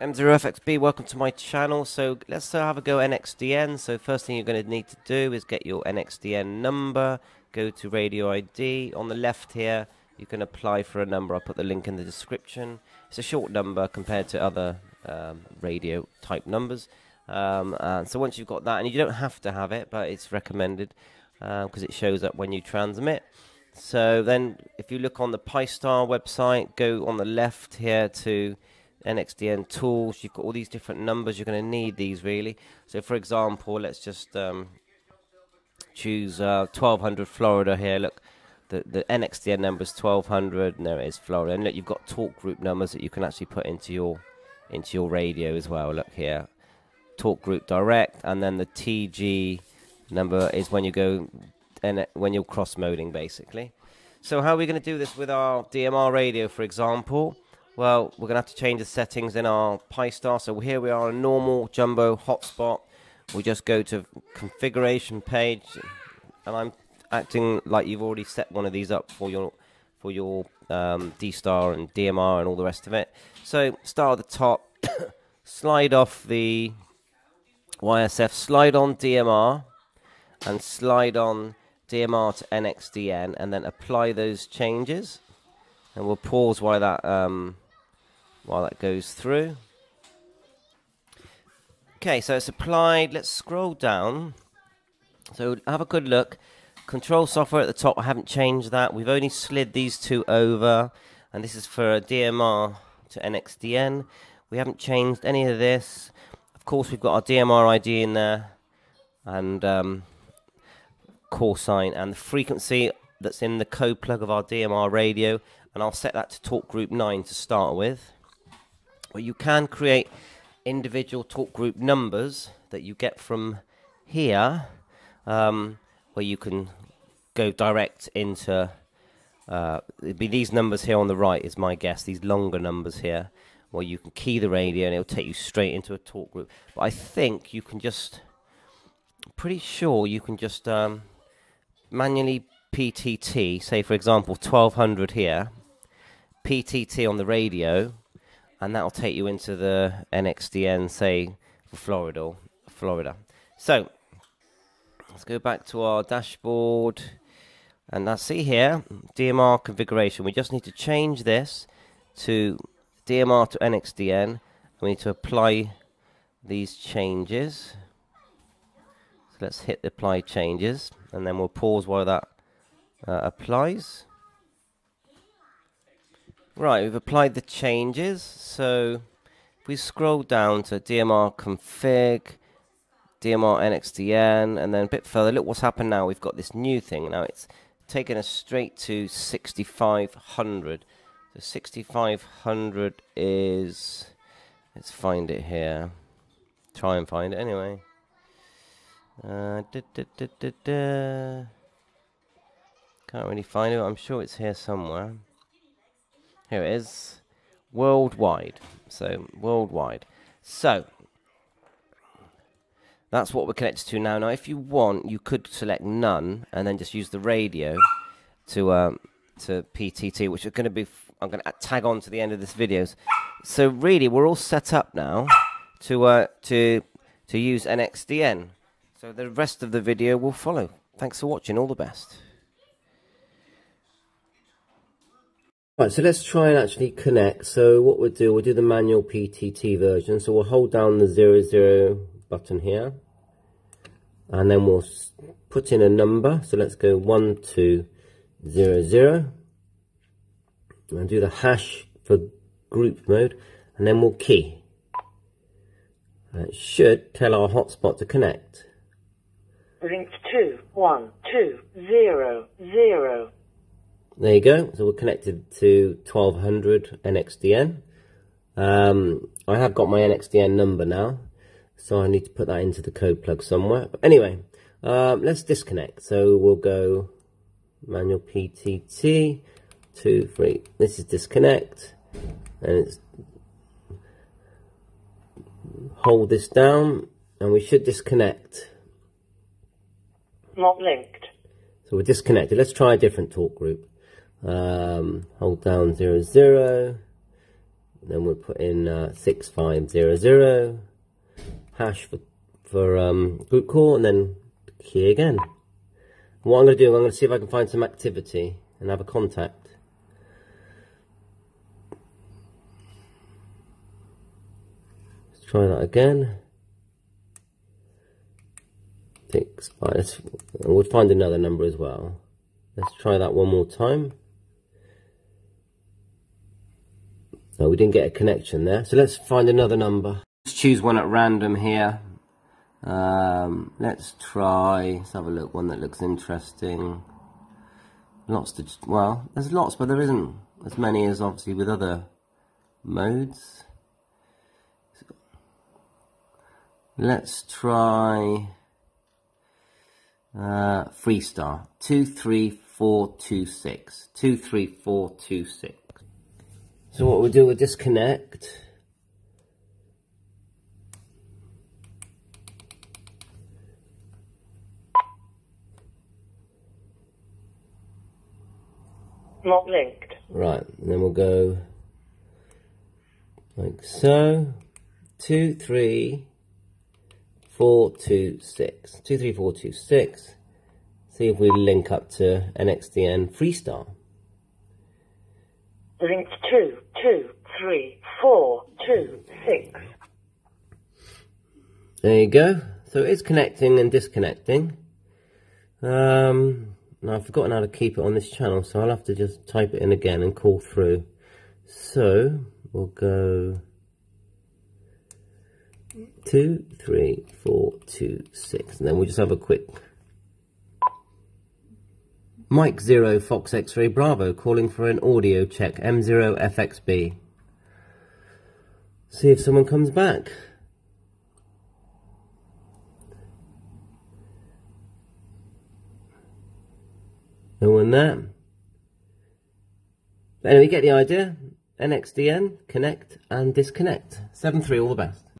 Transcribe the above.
M0FXB, welcome to my channel. So let's uh, have a go NXDN. So first thing you're going to need to do is get your NXDN number, go to radio ID. On the left here, you can apply for a number. I'll put the link in the description. It's a short number compared to other um, radio type numbers. Um, and so once you've got that, and you don't have to have it, but it's recommended because uh, it shows up when you transmit. So then if you look on the Pi-Star website, go on the left here to NXDN tools. You've got all these different numbers. You're going to need these really. So, for example, let's just um, choose uh, 1200 Florida here. Look, the, the NXDN number is 1200, and there it is Florida. And look, you've got talk group numbers that you can actually put into your into your radio as well. Look here, talk group direct, and then the TG number is when you go and when you're cross moding basically. So how are we going to do this with our DMR radio, for example? Well, we're going to have to change the settings in our Pi-Star. So here we are, a normal jumbo hotspot. We just go to configuration page, and I'm acting like you've already set one of these up for your for your um, D-Star and DMR and all the rest of it. So start at the top, slide off the YSF, slide on DMR, and slide on DMR to NXDN, and then apply those changes. And we'll pause while that um, while that goes through. Okay, so it's applied. Let's scroll down. So have a good look. Control software at the top, I haven't changed that. We've only slid these two over, and this is for a DMR to NXDN. We haven't changed any of this. Of course, we've got our DMR ID in there, and um, call sign, and the frequency that's in the code plug of our DMR radio, and I'll set that to talk group 9 to start with. But you can create individual talk group numbers that you get from here, um, where you can go direct into. Uh, it'd be these numbers here on the right, is my guess. These longer numbers here, where you can key the radio and it'll take you straight into a talk group. But I think you can just. pretty sure you can just um, manually PTT. Say, for example, 1200 here. PTT on the radio and that'll take you into the NXDN, say, for Florida. Florida. So, let's go back to our dashboard. And now see here, DMR configuration. We just need to change this to DMR to NXDN. We need to apply these changes. So let's hit the apply changes, and then we'll pause while that uh, applies. Right, we've applied the changes. So if we scroll down to DMR config, DMR NXDN, and then a bit further, look what's happened now. We've got this new thing. Now it's taken us straight to 6500. So 6500 is, let's find it here. Try and find it anyway. Uh, da, da, da, Can't really find it. I'm sure it's here somewhere. Here it is. Worldwide. So, worldwide. So, that's what we're connected to now. Now, if you want, you could select none and then just use the radio to um, to PTT, which is going to be. I'm going to tag on to the end of this video. So really, we're all set up now to uh, to to use NXDN. So the rest of the video will follow. Thanks for watching. All the best. Right, so let's try and actually connect. So what we'll do, we'll do the manual PTT version. So we'll hold down the 00 button here. And then we'll put in a number. So let's go 1200. And do the hash for group mode. And then we'll key. And it should tell our hotspot to connect. Link two one two zero zero. There you go. So we're connected to 1200 NXDN. Um, I have got my NXDN number now, so I need to put that into the code plug somewhere. But anyway, um, let's disconnect. So we'll go manual PTT, two, three. This is disconnect, and it's hold this down, and we should disconnect. Not linked. So we're disconnected. Let's try a different talk group um, hold down 0, 0. Then we'll put in uh, 6500 hash for, for um, group call and then key again. what I'm going to do, I'm going to see if I can find some activity and have a contact. Let's try that again. Six, five, we'll find another number as well. Let's try that one more time. No, we didn't get a connection there. So let's find another number. Let's choose one at random here. Um, let's try, let's have a look, one that looks interesting. Lots to, well, there's lots, but there isn't as many as obviously with other modes. Let's try uh, Freestar, 23426, 23426. So what we'll do, we'll disconnect. Not linked. Right, and then we'll go like so. Two, three, four, two, six. Two, three, four, two, six. See if we link up to NXDN Freestar. Two, two, three, four, two, six. There you go. So it's connecting and disconnecting. Um, now I've forgotten how to keep it on this channel, so I'll have to just type it in again and call through. So we'll go two, three, four, two, six, and then we'll just have a quick Mike Zero Fox X-Ray Bravo calling for an audio check M0 FXB. See if someone comes back. No one there. But anyway, get the idea. NXDN, connect and disconnect. 7-3, all the best.